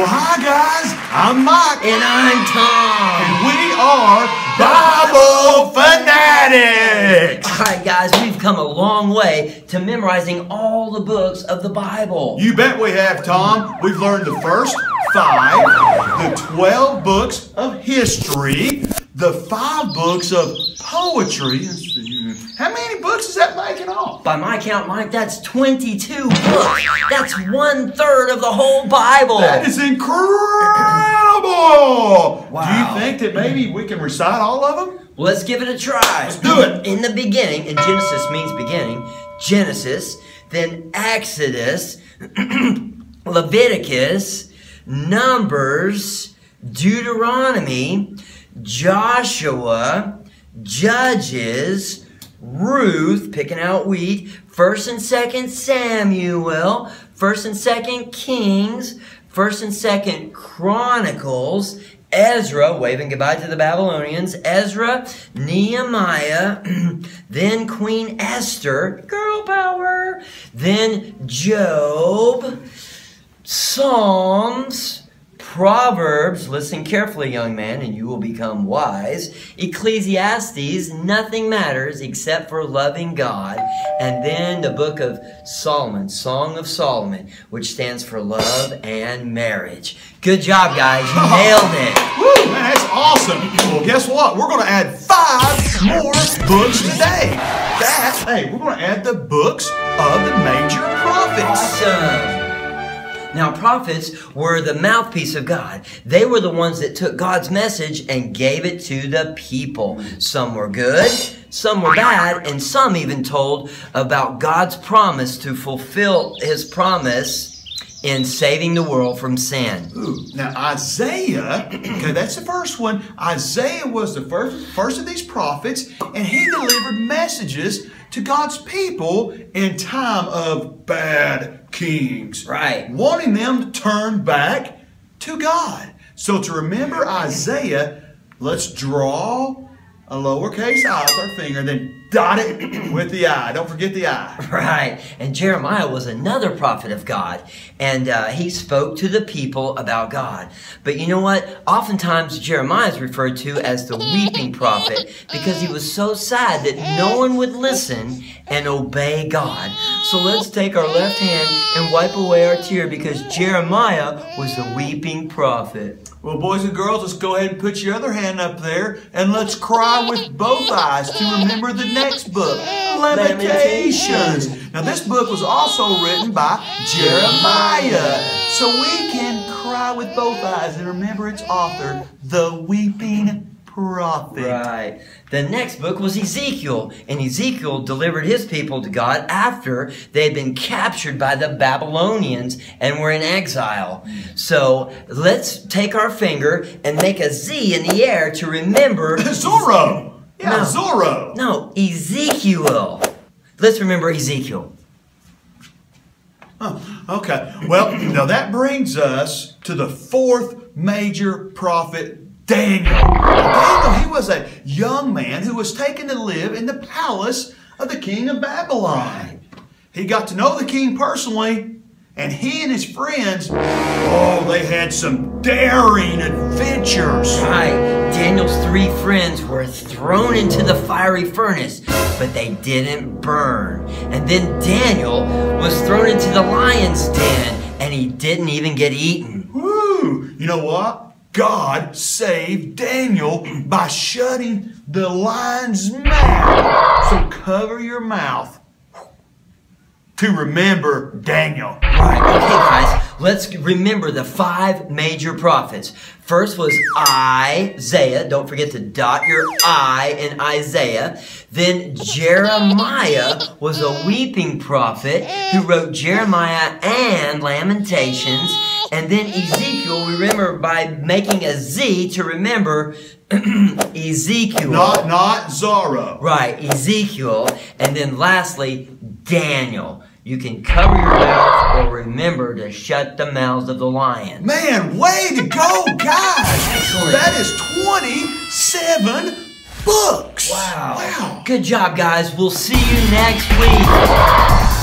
Well, hi guys, I'm Mike. And I'm Tom. And we are Bible Fanatics. All right, guys, we've come a long way to memorizing all the books of the Bible. You bet we have, Tom. We've learned the first five, the 12 books of history, the five books of poetry. How many books is that making off? By my count, Mike, that's 22 books. That's one third of the whole Bible. That is incredible. Wow. Do you think that maybe we can recite all of them? Let's give it a try. Let's do it. In the beginning, and Genesis means beginning, Genesis, then Exodus, Leviticus, Numbers, Deuteronomy, Joshua, Judges, Ruth, picking out wheat, First and Second Samuel, First and Second Kings, First and Second Chronicles, Ezra, waving goodbye to the Babylonians, Ezra, Nehemiah, then Queen Esther, girl power, then Job, Psalms, Proverbs, listen carefully, young man, and you will become wise. Ecclesiastes, nothing matters except for loving God. And then the book of Solomon, Song of Solomon, which stands for love and marriage. Good job, guys. You nailed it. Woo, man, that's awesome. Well, guess what? We're going to add five more books today. That, hey, we're going to add the books Now, prophets were the mouthpiece of God. They were the ones that took God's message and gave it to the people. Some were good, some were bad, and some even told about God's promise to fulfill his promise in saving the world from sin. Ooh, now Isaiah, okay, that's the first one. Isaiah was the first, first of these prophets, and he delivered messages to God's people in time of bad kings. Right. Wanting them to turn back to God. So to remember Isaiah, let's draw a lowercase i with our finger, then dot it with the I. Don't forget the I. Right. And Jeremiah was another prophet of God. And uh, he spoke to the people about God. But you know what? Oftentimes Jeremiah is referred to as the weeping prophet because he was so sad that no one would listen and obey God. So let's take our left hand and wipe away our tear because Jeremiah was the weeping prophet. Well, boys and girls, let's go ahead and put your other hand up there and let's cry with both eyes to remember the next book, Lamentations. Now, this book was also written by Jeremiah. So we can cry with both eyes and remember its author, the weeping prophet. Right. The next book was Ezekiel, and Ezekiel delivered his people to God after they had been captured by the Babylonians and were in exile. So let's take our finger and make a Z in the air to remember Zorro. Yeah, No. Zorro. No, Ezekiel. Let's remember Ezekiel. Oh, okay. Well, now that brings us to the fourth major prophet, Daniel. Daniel, he was a young man who was taken to live in the palace of the king of Babylon. He got to know the king personally, and he and his friends, oh, they had some daring adventures. Right. Daniel's three friends were thrown into the fiery furnace, but they didn't burn. And then Daniel was thrown into the lion's den, and he didn't even get eaten. Woo! You know what? God saved Daniel by shutting the lion's mouth. So cover your mouth to remember Daniel. Right, okay, guys, let's remember the five major prophets. First was Isaiah. Don't forget to dot your I in Isaiah. Then Jeremiah was a weeping prophet who wrote Jeremiah and Lamentations. And then Ezekiel, we remember by making a Z to remember Ezekiel. Not not Zorro. Right, Ezekiel. And then lastly, Daniel. You can cover your mouth or remember to shut the mouths of the lion. Man, way to go, guys! That is 27 books. Wow. Wow. Good job, guys. We'll see you next week.